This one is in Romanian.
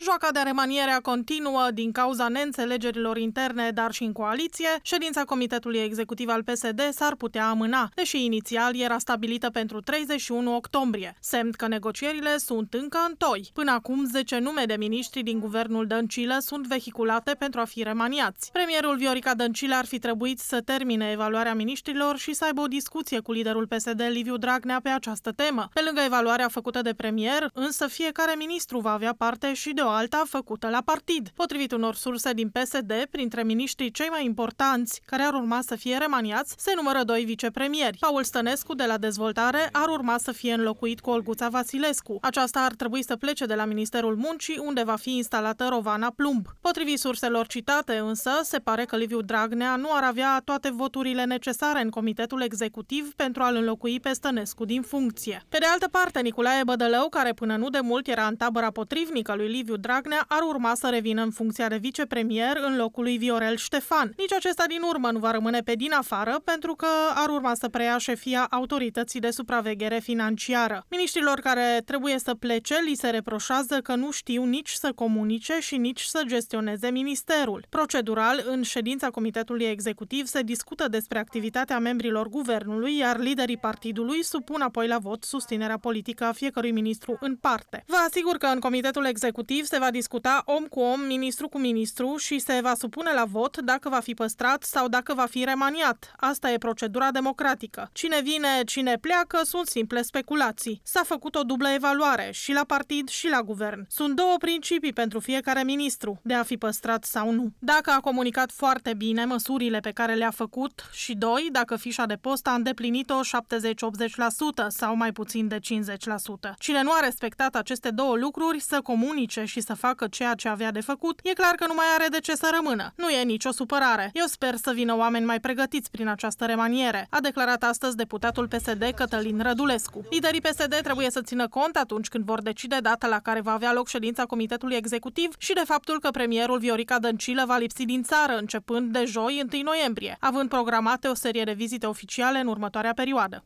Joaca de remaniere continuă din cauza neînțelegerilor interne, dar și în coaliție. Ședința Comitetului Executiv al PSD s-ar putea amâna, deși inițial era stabilită pentru 31 octombrie, semn că negocierile sunt încă în toi. Până acum, 10 nume de miniștri din guvernul Dăncilă sunt vehiculate pentru a fi remaniați. Premierul Viorica Dăncilă ar fi trebuit să termine evaluarea miniștrilor și să aibă o discuție cu liderul PSD Liviu Dragnea pe această temă. Pe lângă evaluarea făcută de premier, însă fiecare ministru va avea parte și de o alta făcută la partid. Potrivit unor surse din PSD, printre miniștrii cei mai importanți care ar urma să fie remaniați, se numără doi vicepremieri. Paul Stănescu de la dezvoltare ar urma să fie înlocuit cu Olguța Vasilescu. Aceasta ar trebui să plece de la Ministerul Muncii, unde va fi instalată Rovana Plumb. Potrivit surselor citate, însă, se pare că Liviu Dragnea nu ar avea toate voturile necesare în comitetul executiv pentru a-l înlocui pe Stănescu din funcție. Pe de altă parte, Nicolae Bădălău, care până nu de mult era în tabăra potrivnică lui Liviu Dragnea ar urma să revină în funcția de vicepremier în locul lui Viorel Ștefan. Nici acesta din urmă nu va rămâne pe din afară pentru că ar urma să preia șefia autorității de supraveghere financiară. Miniștrilor care trebuie să plece li se reproșează că nu știu nici să comunice și nici să gestioneze ministerul. Procedural, în ședința Comitetului Executiv se discută despre activitatea membrilor guvernului, iar liderii partidului supun apoi la vot susținerea politică a fiecărui ministru în parte. Vă asigur că în Comitetul Executiv se va discuta om cu om, ministru cu ministru și se va supune la vot dacă va fi păstrat sau dacă va fi remaniat. Asta e procedura democratică. Cine vine, cine pleacă sunt simple speculații. S-a făcut o dublă evaluare și la partid și la guvern. Sunt două principii pentru fiecare ministru, de a fi păstrat sau nu. Dacă a comunicat foarte bine măsurile pe care le-a făcut și doi, dacă fișa de post a îndeplinit-o 70-80% sau mai puțin de 50%. Cine nu a respectat aceste două lucruri să comunice și să facă ceea ce avea de făcut, e clar că nu mai are de ce să rămână. Nu e nicio supărare. Eu sper să vină oameni mai pregătiți prin această remaniere, a declarat astăzi deputatul PSD Cătălin Rădulescu. Liderii PSD trebuie să țină cont atunci când vor decide data la care va avea loc ședința Comitetului Executiv și de faptul că premierul Viorica Dăncilă va lipsi din țară începând de joi 1 noiembrie, având programate o serie de vizite oficiale în următoarea perioadă.